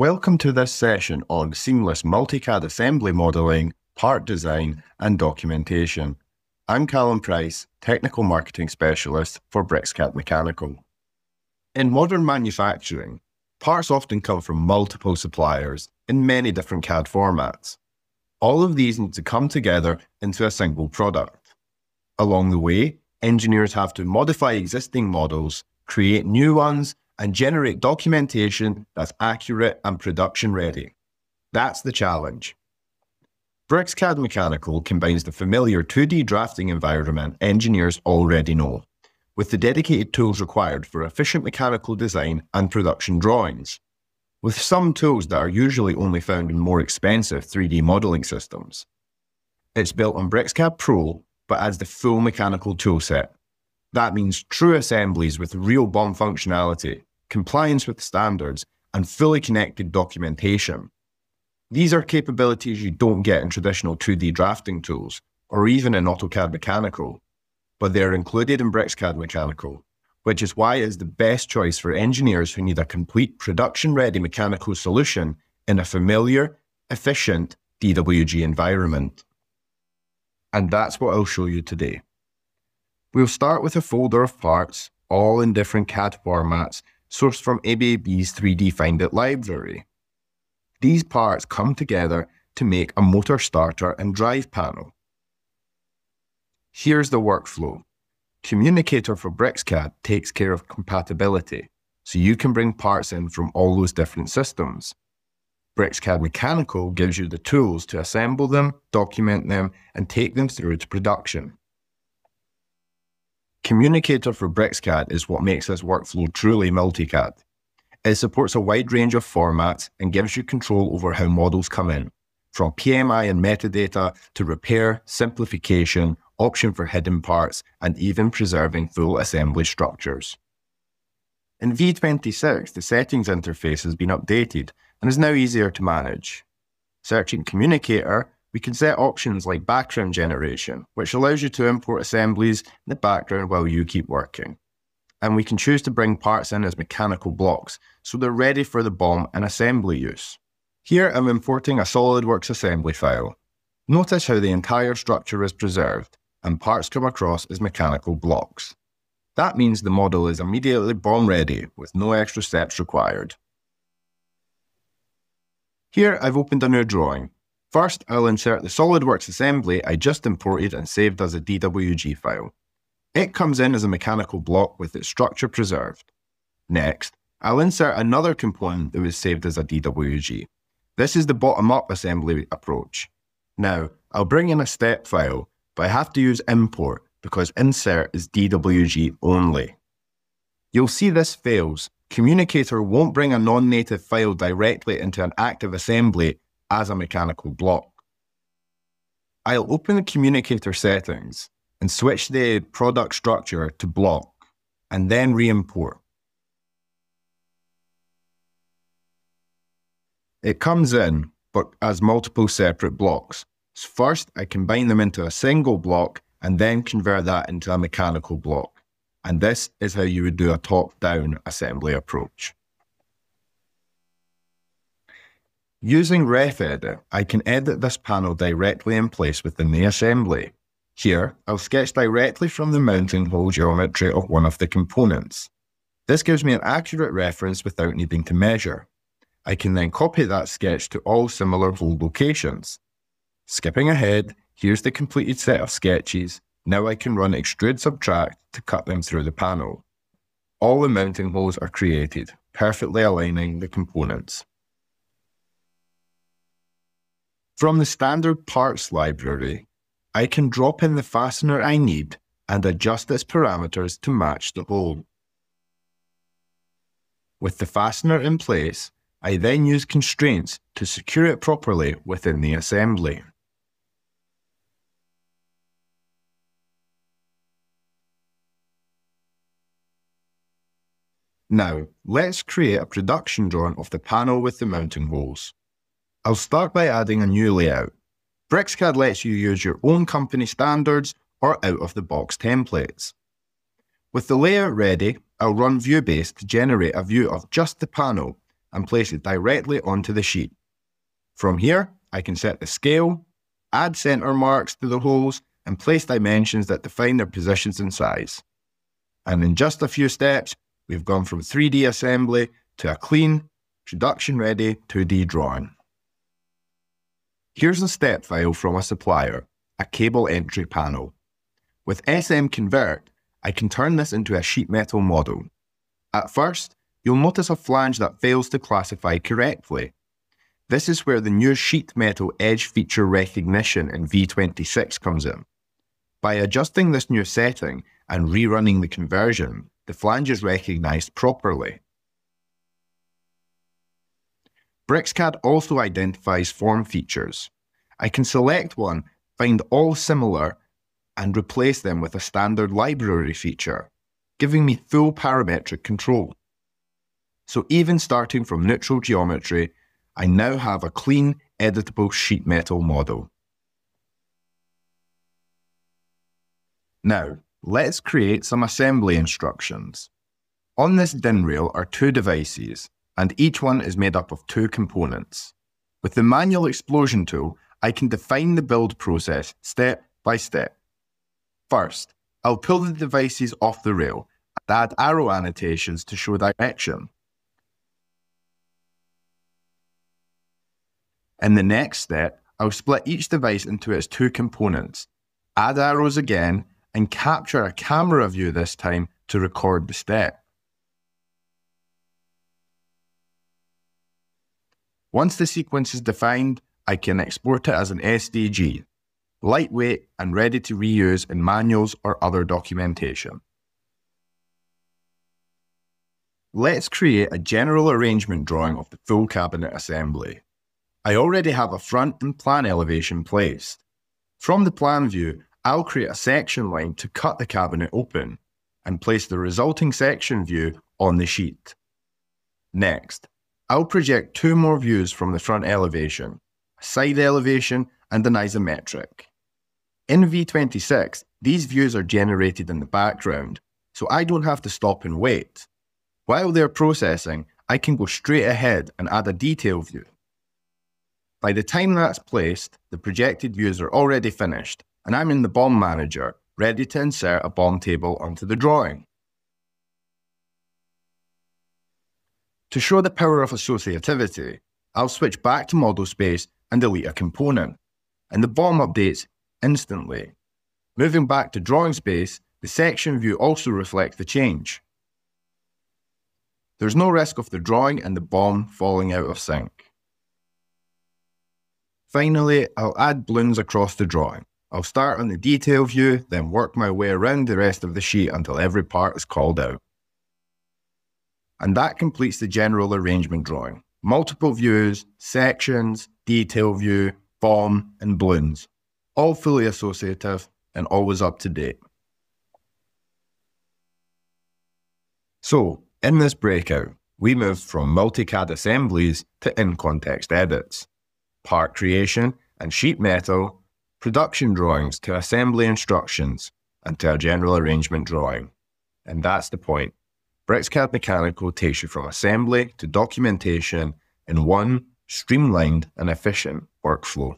Welcome to this session on seamless multicad assembly modelling, part design, and documentation. I'm Callum Price, Technical Marketing Specialist for BricsCAD Mechanical. In modern manufacturing, parts often come from multiple suppliers in many different CAD formats. All of these need to come together into a single product. Along the way, engineers have to modify existing models, create new ones, and generate documentation that's accurate and production ready. That's the challenge. BricsCAD Mechanical combines the familiar 2D drafting environment engineers already know with the dedicated tools required for efficient mechanical design and production drawings, with some tools that are usually only found in more expensive 3D modeling systems. It's built on BricsCAD Pro, but adds the full mechanical toolset. That means true assemblies with real BOM functionality, compliance with standards, and fully connected documentation. These are capabilities you don't get in traditional 2D drafting tools, or even in AutoCAD Mechanical, but they're included in BricsCAD Mechanical, which is why it is the best choice for engineers who need a complete production-ready mechanical solution in a familiar, efficient DWG environment. And that's what I'll show you today. We'll start with a folder of parts, all in different CAD formats, sourced from ABB's 3D Find It library. These parts come together to make a motor starter and drive panel. Here's the workflow. Communicator for BricsCAD takes care of compatibility, so you can bring parts in from all those different systems. BricsCAD Mechanical gives you the tools to assemble them, document them, and take them through to production. Communicator for BricsCAD is what makes this workflow truly multicad. It supports a wide range of formats and gives you control over how models come in, from PMI and metadata to repair, simplification, option for hidden parts, and even preserving full assembly structures. In V26, the settings interface has been updated and is now easier to manage. Searching Communicator we can set options like background generation, which allows you to import assemblies in the background while you keep working. And we can choose to bring parts in as mechanical blocks, so they're ready for the BOM and assembly use. Here I'm importing a SOLIDWORKS assembly file. Notice how the entire structure is preserved, and parts come across as mechanical blocks. That means the model is immediately BOM ready, with no extra steps required. Here I've opened a new drawing, First, I'll insert the SOLIDWORKS assembly I just imported and saved as a DWG file. It comes in as a mechanical block with its structure preserved. Next, I'll insert another component that was saved as a DWG. This is the bottom-up assembly approach. Now, I'll bring in a step file, but I have to use import because insert is DWG only. You'll see this fails. Communicator won't bring a non-native file directly into an active assembly as a mechanical block. I'll open the communicator settings and switch the product structure to block and then re-import. It comes in, but as multiple separate blocks. So first, I combine them into a single block and then convert that into a mechanical block. And this is how you would do a top-down assembly approach. Using RefEdit, I can edit this panel directly in place within the assembly. Here, I'll sketch directly from the mounting hole geometry of one of the components. This gives me an accurate reference without needing to measure. I can then copy that sketch to all similar hole locations. Skipping ahead, here's the completed set of sketches. Now I can run extrude subtract to cut them through the panel. All the mounting holes are created, perfectly aligning the components. From the standard parts library, I can drop in the fastener I need and adjust its parameters to match the hole. With the fastener in place, I then use constraints to secure it properly within the assembly. Now, let's create a production drawing of the panel with the mounting holes. I'll start by adding a new layout. BricsCAD lets you use your own company standards or out-of-the-box templates. With the layout ready, I'll run ViewBase to generate a view of just the panel, and place it directly onto the sheet. From here, I can set the scale, add centre marks to the holes, and place dimensions that define their positions and size. And in just a few steps, we've gone from 3D assembly to a clean, production ready 2D drawing. Here's a step file from a supplier, a cable entry panel. With SM Convert, I can turn this into a sheet metal model. At first, you'll notice a flange that fails to classify correctly. This is where the new sheet metal edge feature recognition in V26 comes in. By adjusting this new setting and rerunning the conversion, the flange is recognised properly. BricsCAD also identifies form features. I can select one, find all similar, and replace them with a standard library feature, giving me full parametric control. So even starting from neutral geometry, I now have a clean, editable sheet metal model. Now, let's create some assembly instructions. On this DIN rail are two devices, and each one is made up of two components. With the manual explosion tool, I can define the build process step by step. First, I'll pull the devices off the rail and add arrow annotations to show direction. In the next step, I'll split each device into its two components, add arrows again, and capture a camera view this time to record the step. Once the sequence is defined, I can export it as an SDG, lightweight and ready to reuse in manuals or other documentation. Let's create a general arrangement drawing of the full cabinet assembly. I already have a front and plan elevation placed. From the plan view, I'll create a section line to cut the cabinet open and place the resulting section view on the sheet. Next, I'll project two more views from the front elevation, a side elevation and an isometric. In V26, these views are generated in the background, so I don't have to stop and wait. While they're processing, I can go straight ahead and add a detail view. By the time that's placed, the projected views are already finished, and I'm in the BOM manager, ready to insert a BOM table onto the drawing. To show the power of associativity, I'll switch back to model space and delete a component, and the BOM updates instantly. Moving back to drawing space, the section view also reflects the change. There's no risk of the drawing and the BOM falling out of sync. Finally, I'll add balloons across the drawing. I'll start on the detail view, then work my way around the rest of the sheet until every part is called out. And that completes the general arrangement drawing. Multiple views, sections, detail view, form, and balloons. All fully associative and always up to date. So, in this breakout, we moved from multicad assemblies to in-context edits part creation and sheet metal, production drawings to assembly instructions, and to a general arrangement drawing. And that's the point. BricsCAD Mechanical takes you from assembly to documentation in one streamlined and efficient workflow.